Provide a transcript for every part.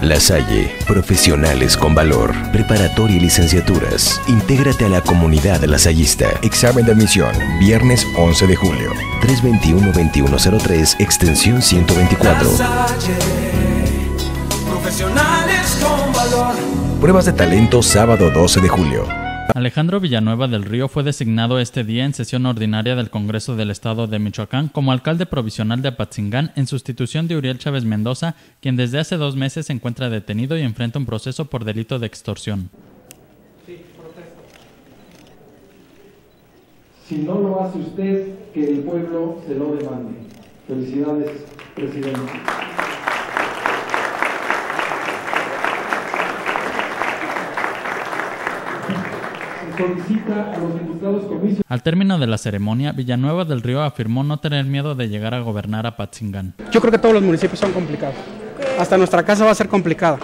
La Salle, profesionales con valor, preparatoria y licenciaturas. Intégrate a la comunidad lasallista. Examen de admisión, viernes 11 de julio. 321-2103, extensión 124. profesionales con valor. Pruebas de talento sábado 12 de julio. Alejandro Villanueva del Río fue designado este día en sesión ordinaria del Congreso del Estado de Michoacán como alcalde provisional de Apatzingán en sustitución de Uriel Chávez Mendoza, quien desde hace dos meses se encuentra detenido y enfrenta un proceso por delito de extorsión. Si no lo hace usted, que el pueblo se lo demande. Felicidades, presidente. Solicita a los diputados comicios. Al término de la ceremonia, Villanueva del Río afirmó no tener miedo de llegar a gobernar a Patzingán. Yo creo que todos los municipios son complicados. Hasta nuestra casa va a ser complicada.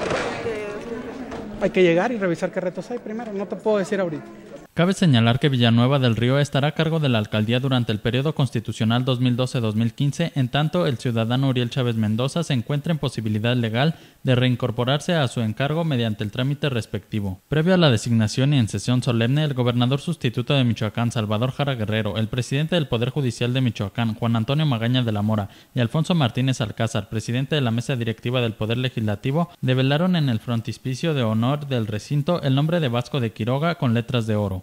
Hay que llegar y revisar qué retos hay primero. No te puedo decir ahorita. Cabe señalar que Villanueva del Río estará a cargo de la alcaldía durante el periodo constitucional 2012-2015, en tanto el ciudadano Uriel Chávez Mendoza se encuentra en posibilidad legal de reincorporarse a su encargo mediante el trámite respectivo. Previo a la designación y en sesión solemne, el gobernador sustituto de Michoacán, Salvador Jara Guerrero, el presidente del Poder Judicial de Michoacán, Juan Antonio Magaña de la Mora, y Alfonso Martínez Alcázar, presidente de la mesa directiva del Poder Legislativo, develaron en el frontispicio de honor del recinto el nombre de Vasco de Quiroga con letras de oro.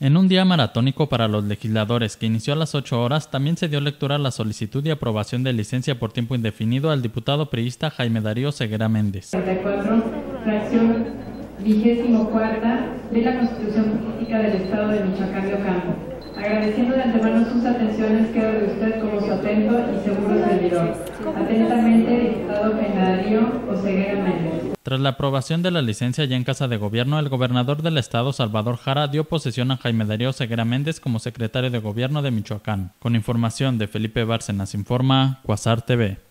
En un día maratónico para los legisladores que inició a las 8 horas, también se dio lectura a la solicitud y aprobación de licencia por tiempo indefinido al diputado priista Jaime Darío Ceguera Méndez. 34, fracción vigésimo cuarta de la Constitución Política del Estado de Michoacán de Ocampo. Agradeciendo de antemano sus atenciones, quedo de usted como su atento y seguro servidor. Atentamente, diputado Jaime Darío Oseguera Méndez. Tras la aprobación de la licencia ya en Casa de Gobierno, el gobernador del estado, Salvador Jara, dio posesión a Jaime Darío Ceguera Méndez como secretario de Gobierno de Michoacán. Con información de Felipe Bárcenas, informa Cuasar TV.